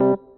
you.